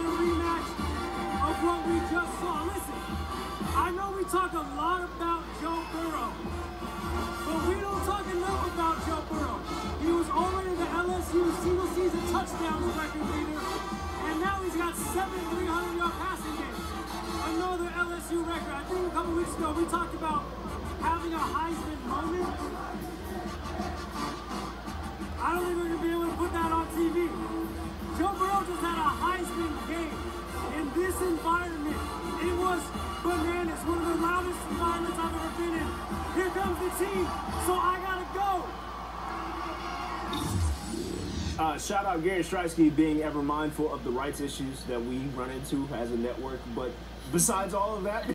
rematch of what we just saw. Listen, I know we talk a lot about Joe Burrow, but we don't talk enough about Joe Burrow. He was already the LSU single season touchdowns record leader, and now he's got seven 300-yard passing games. Another LSU record. I think a couple weeks ago we talked about having a Heisman Just had a Heisman game in this environment. It was bananas, one of the loudest environments I've ever been in. Here comes the team, so I gotta go. Uh, shout out Gary Striewski being ever mindful of the rights issues that we run into as a network. But besides all of that,